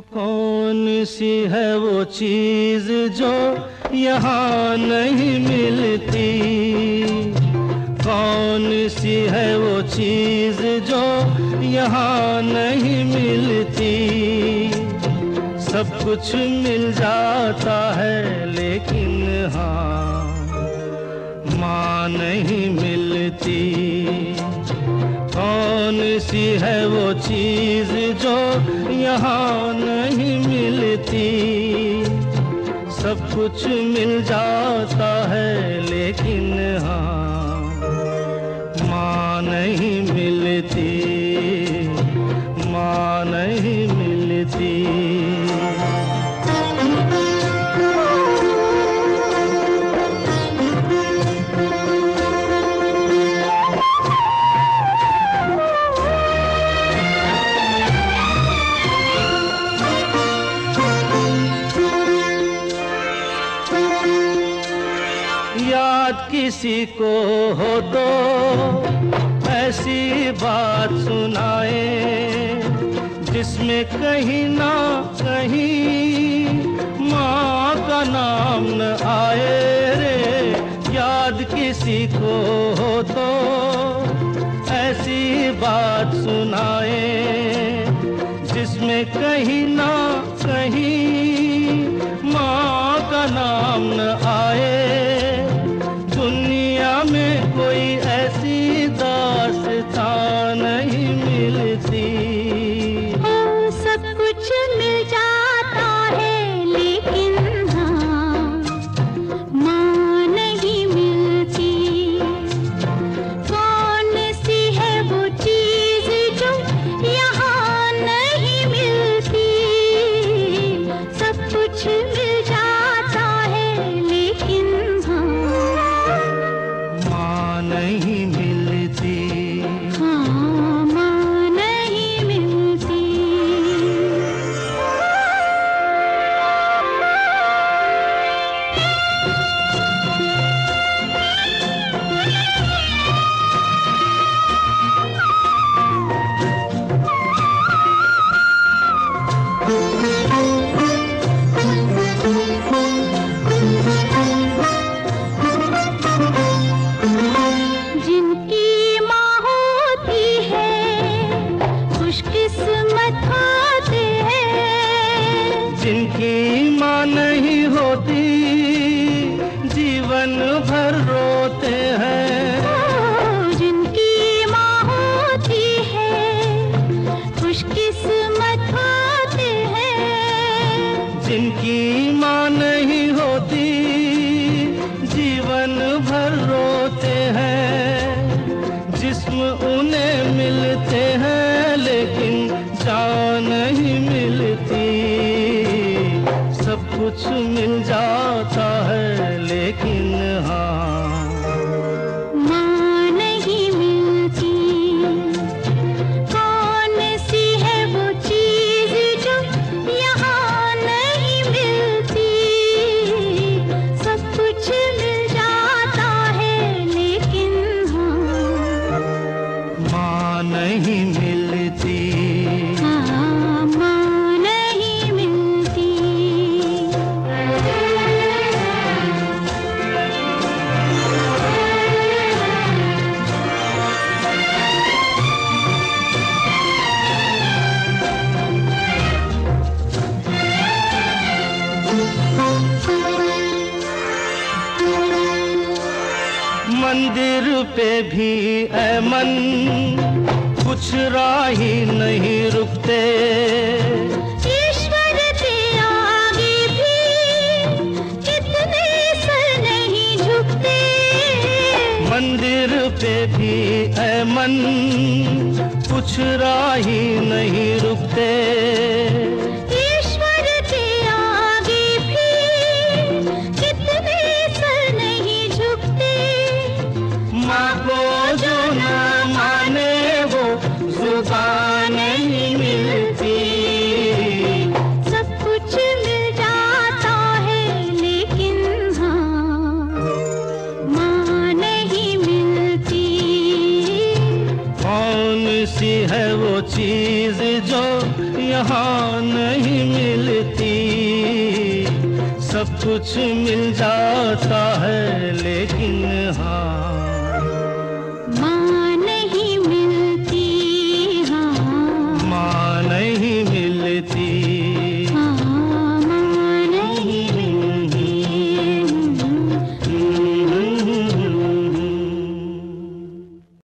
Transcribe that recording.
कौन सी है वो चीज़ जो यहाँ नहीं मिलती? कौन सी है वो चीज़ जो यहाँ नहीं मिलती? सब कुछ मिल जाता है लेकिन हाँ माँ नहीं मिलती। सी है वो चीज़ जो यहाँ नहीं मिलती। सब कुछ मिल जाता है लेकिन हाँ माँ नहीं मिलती। किसी को हो तो ऐसी बात सुनाए, जिसमें कहीं ना कहीं माँ का नाम न आए रे। याद किसी को हो तो ऐसी बात सुनाए, जिसमें कहीं ना कहीं माँ का नाम न आए। में कोई ऐसी जिनकी माँ मंदिर पे भी ऐ मन कुछ राही नहीं रुकते। ईश्वर के आगे भी कितने सर नहीं झुकते। मंदिर पे भी ऐ मन कुछ राही नहीं रुकते। सी है वो चीज़ जो यहाँ नहीं मिलती। सब कुछ मिल जाता है लेकिन हाँ